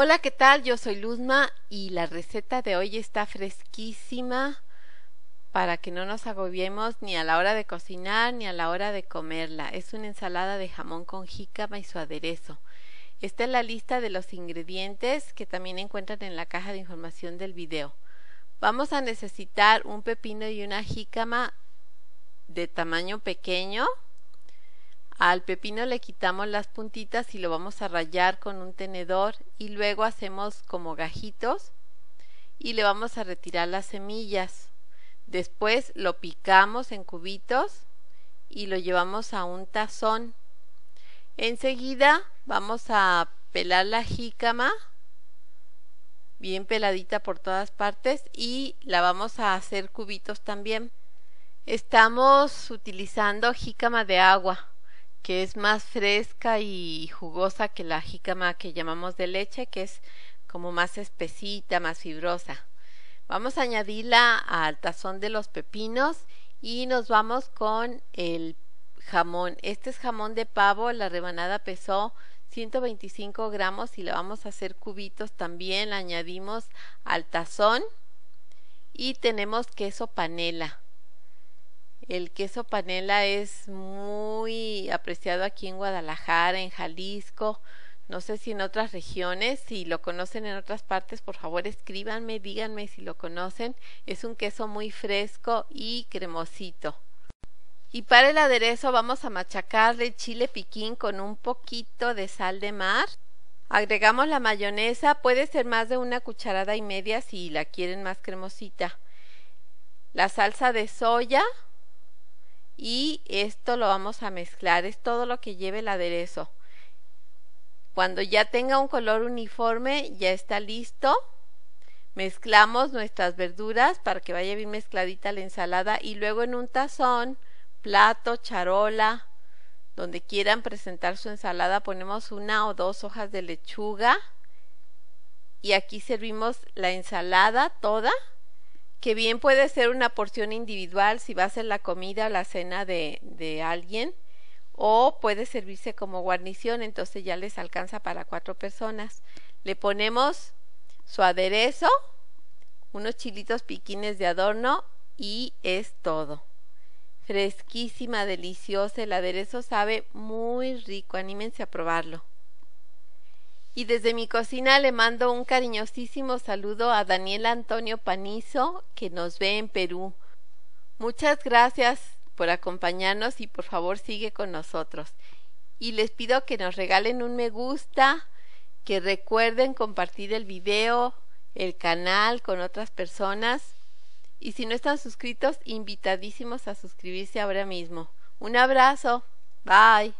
Hola, ¿qué tal? Yo soy Luzma y la receta de hoy está fresquísima para que no nos agobiemos ni a la hora de cocinar ni a la hora de comerla. Es una ensalada de jamón con jícama y su aderezo. Esta es la lista de los ingredientes que también encuentran en la caja de información del video. Vamos a necesitar un pepino y una jícama de tamaño pequeño, al pepino le quitamos las puntitas y lo vamos a rayar con un tenedor y luego hacemos como gajitos y le vamos a retirar las semillas. Después lo picamos en cubitos y lo llevamos a un tazón. Enseguida vamos a pelar la jícama bien peladita por todas partes y la vamos a hacer cubitos también. Estamos utilizando jícama de agua que es más fresca y jugosa que la jícama que llamamos de leche, que es como más espesita, más fibrosa. Vamos a añadirla al tazón de los pepinos y nos vamos con el jamón. Este es jamón de pavo, la rebanada pesó 125 gramos y la vamos a hacer cubitos también. La añadimos al tazón y tenemos queso panela. El queso panela es muy apreciado aquí en Guadalajara, en Jalisco, no sé si en otras regiones, si lo conocen en otras partes, por favor escríbanme, díganme si lo conocen. Es un queso muy fresco y cremosito. Y para el aderezo vamos a machacarle chile piquín con un poquito de sal de mar. Agregamos la mayonesa, puede ser más de una cucharada y media si la quieren más cremosita. La salsa de soya, y esto lo vamos a mezclar, es todo lo que lleve el aderezo. Cuando ya tenga un color uniforme, ya está listo. Mezclamos nuestras verduras para que vaya bien mezcladita la ensalada y luego en un tazón, plato, charola, donde quieran presentar su ensalada, ponemos una o dos hojas de lechuga y aquí servimos la ensalada toda que bien puede ser una porción individual si va a ser la comida o la cena de, de alguien, o puede servirse como guarnición, entonces ya les alcanza para cuatro personas. Le ponemos su aderezo, unos chilitos piquines de adorno y es todo. Fresquísima, deliciosa, el aderezo sabe muy rico, anímense a probarlo. Y desde mi cocina le mando un cariñosísimo saludo a Daniel Antonio Panizo, que nos ve en Perú. Muchas gracias por acompañarnos y por favor sigue con nosotros. Y les pido que nos regalen un me gusta, que recuerden compartir el video, el canal con otras personas. Y si no están suscritos, invitadísimos a suscribirse ahora mismo. Un abrazo. Bye.